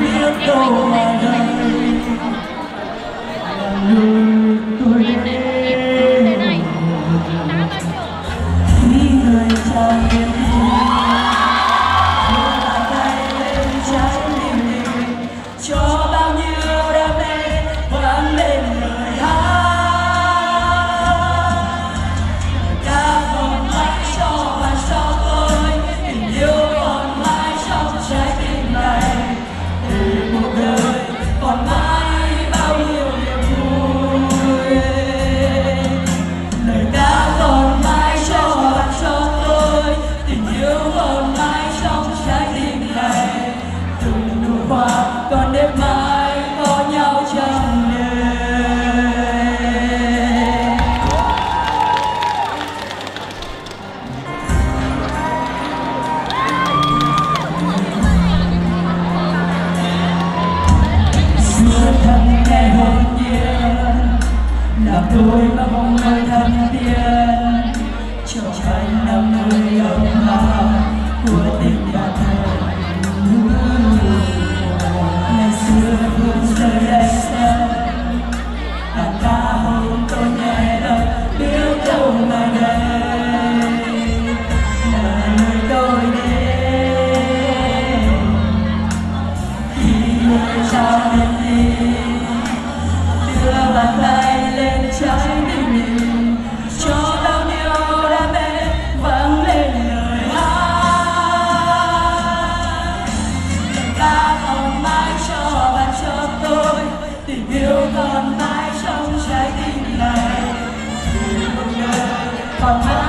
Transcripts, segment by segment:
biết đâu mà tôi mà mong người thân tiên trở thành năm người ấm áp của tình đã thành ngày xưa vương rơi đầy sân đàn ca hôn tôi nghe đâu biết đâu mà đây là nơi tôi đến. Khi người trao đến đi, đưa bàn tay còn mãi trong trái tim này vì một đời còn mãi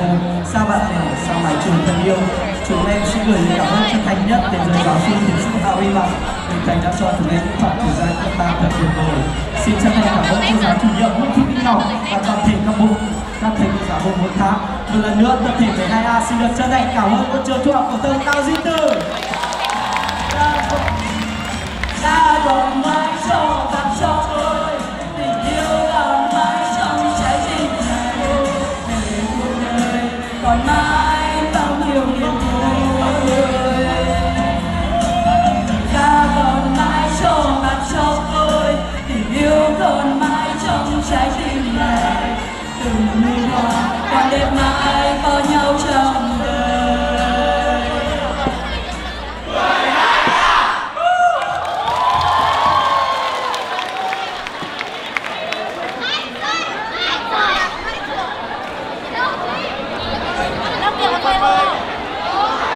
cô, xa bạn bè, xa mái trường thân yêu. Chúng em xin gửi lời cảm ơn chân thành nhất đến giới giáo sư tiến sĩ Hà Huy Bằng vì thành đã cho chúng em những khoảng thời gian cấp ba thật tuyệt vời. Xin chân thành cảm ơn cô giáo chủ nhiệm Nguyễn Thị Minh Ngọc và toàn thể các bộ các thầy cô giáo bộ môn khác. Một lần nữa tập thể 12A xin được chân thành cảm ơn cô trường Trung học phổ thông Cao Duy tử.